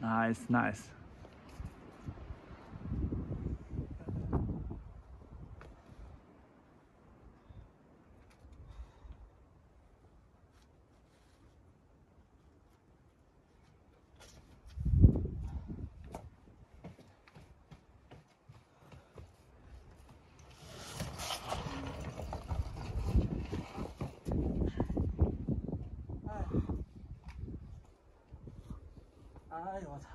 Nice, nice. 哎呦我操！